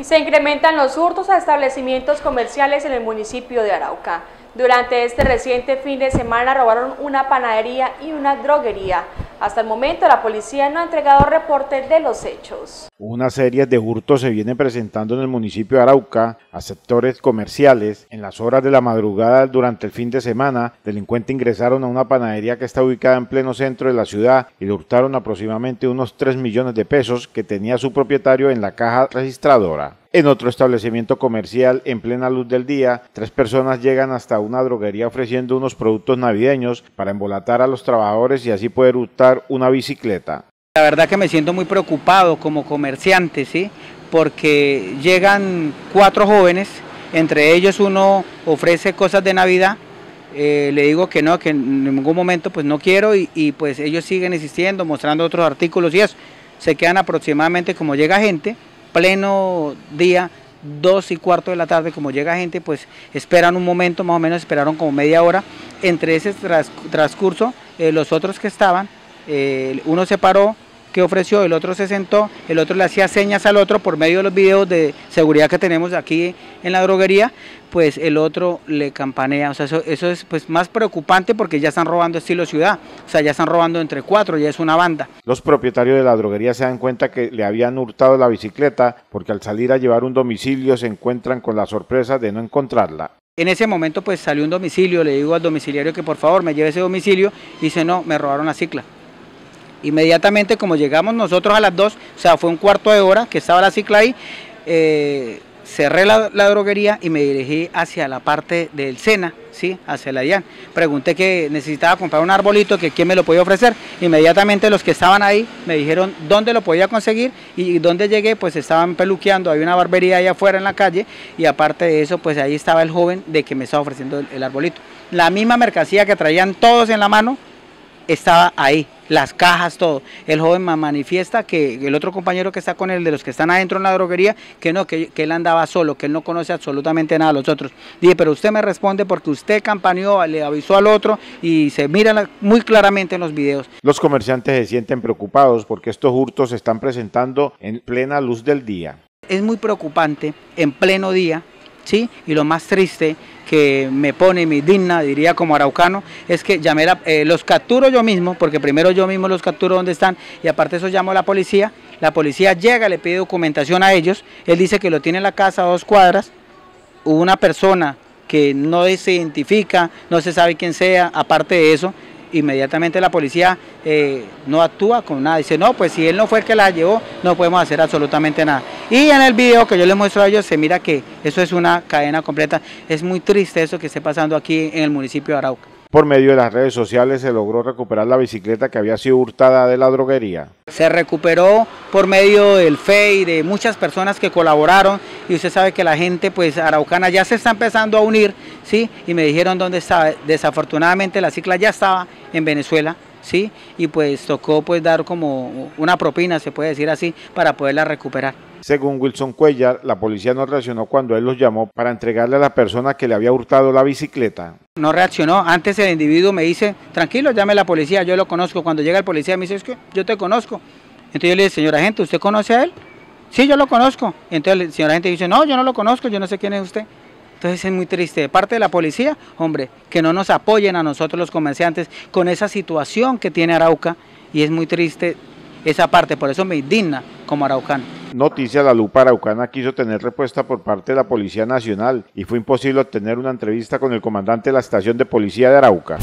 Y se incrementan los hurtos a establecimientos comerciales en el municipio de Arauca. Durante este reciente fin de semana robaron una panadería y una droguería. Hasta el momento la policía no ha entregado reporte de los hechos. Una serie de hurtos se viene presentando en el municipio de Arauca a sectores comerciales. En las horas de la madrugada durante el fin de semana, delincuentes ingresaron a una panadería que está ubicada en pleno centro de la ciudad y le hurtaron aproximadamente unos 3 millones de pesos que tenía su propietario en la caja registradora. En otro establecimiento comercial, en plena luz del día, tres personas llegan hasta una droguería ofreciendo unos productos navideños para embolatar a los trabajadores y así poder hurtar una bicicleta. La verdad que me siento muy preocupado como comerciante, ¿sí? Porque llegan cuatro jóvenes, entre ellos uno ofrece cosas de Navidad, eh, le digo que no, que en ningún momento pues no quiero y, y pues ellos siguen insistiendo, mostrando otros artículos y eso. Se quedan aproximadamente como llega gente, pleno día, dos y cuarto de la tarde, como llega gente, pues esperan un momento, más o menos esperaron como media hora. Entre ese transcurso, eh, los otros que estaban, eh, uno se paró, que ofreció, el otro se sentó, el otro le hacía señas al otro por medio de los videos de seguridad que tenemos aquí en la droguería, pues el otro le campanea, o sea, eso, eso es pues más preocupante porque ya están robando estilo ciudad, o sea, ya están robando entre cuatro, ya es una banda. Los propietarios de la droguería se dan cuenta que le habían hurtado la bicicleta porque al salir a llevar un domicilio se encuentran con la sorpresa de no encontrarla. En ese momento pues salió un domicilio, le digo al domiciliario que por favor me lleve ese domicilio y dice no, me robaron la cicla. Inmediatamente como llegamos nosotros a las dos, o sea, fue un cuarto de hora que estaba la cicla ahí, eh, cerré la, droguería y me dirigí hacia la parte del Sena, ¿sí? hacia la DIAN. Pregunté que necesitaba comprar un arbolito, que quién me lo podía ofrecer. Inmediatamente los que estaban ahí me dijeron dónde lo podía conseguir y dónde llegué, pues estaban peluqueando, había una barbería ahí afuera en la calle y aparte de eso, pues ahí estaba el joven de que me estaba ofreciendo el arbolito. La misma mercancía que traían todos en la mano estaba ahí, las cajas, todo. El joven manifiesta que el otro compañero que está con él, de los que están adentro en la droguería, que no, que, él andaba solo, que él no conoce absolutamente nada a los otros. Dije, pero usted me responde porque usted campaneó, le avisó al otro y se mira muy claramente en los videos. Los comerciantes se sienten preocupados porque estos hurtos se están presentando en plena luz del día. Es muy preocupante en pleno día ¿sí? Y lo más triste que me pone mi digna, diría como araucano, es que llamé eh, los capturo yo mismo, porque primero yo mismo los capturo donde están, y aparte eso llamo a la policía, la policía llega, le pide documentación a ellos, él dice que lo tiene en la casa a dos cuadras, una persona que no se identifica, no se sabe quién sea, aparte de eso, inmediatamente la policía eh, no actúa con nada. Dice, no, pues si él no fue el que la llevó, no podemos hacer absolutamente nada. Y en el video que yo les muestro a ellos, se mira que eso es una cadena completa. Es muy triste eso que esté pasando aquí en el municipio de Arauca. Por medio de las redes sociales se logró recuperar la bicicleta que había sido hurtada de la droguería. Se recuperó por medio del FE y de muchas personas que colaboraron y usted sabe que la gente pues araucana ya se está empezando a unir, ¿sí? Y me dijeron dónde estaba. Desafortunadamente la cicla ya estaba en Venezuela, ¿sí? Y pues tocó pues dar como una propina, se puede decir así, para poderla recuperar. Según Wilson Cuellar, la policía no reaccionó cuando él los llamó para entregarle a la persona que le había hurtado la bicicleta. No reaccionó. Antes el individuo me dice, tranquilo, llame a la policía, yo lo conozco. Cuando llega el policía me dice, es que yo te conozco. Entonces yo le dije, señora agente, ¿usted conoce a él? Sí, yo lo conozco. Entonces el señor agente dice, no, yo no lo conozco, yo no sé quién es usted. Entonces es muy triste. De parte de la policía, hombre, que no nos apoyen a nosotros los comerciantes con esa situación que tiene Arauca y es muy triste esa parte, por eso me indigna como araucano. Noticia La Lupa Araucana quiso tener respuesta por parte de la Policía Nacional y fue imposible obtener una entrevista con el comandante de la estación de policía de Arauca.